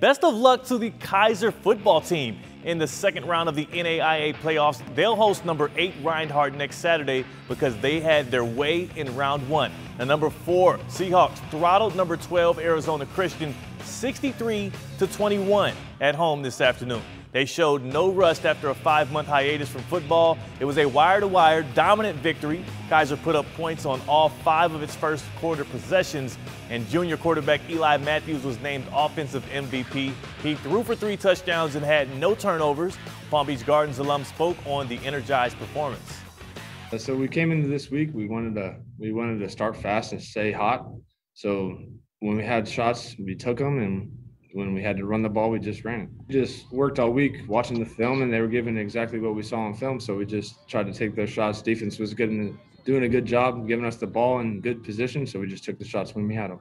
Best of luck to the Keiser football team in the second round of the NAIA playoffs. They'll host number eight Reinhardt next Saturday because they had their way in round one. Now, number four Seahawks throttled number 12 Arizona Christian 63 to 21 at home this afternoon. They showed no rust after a five month hiatus from football. It was a wire to wire dominant victory. Keiser put up points on all five of its first quarter possessions, and junior quarterback Eli Matthews was named offensive MVP. He threw for three touchdowns and had no turnovers. Palm Beach Gardens alum spoke on the energized performance. So we came into this week. We wanted to we wanted to start fast and stay hot. So when we had shots, we took them, and when we had to run the ball, we just ran. We just worked all week watching the film, and they were giving exactly what we saw on film. So we just tried to take those shots. Defense was good getting doing a good job giving us the ball in good position, so we just took the shots when we had them.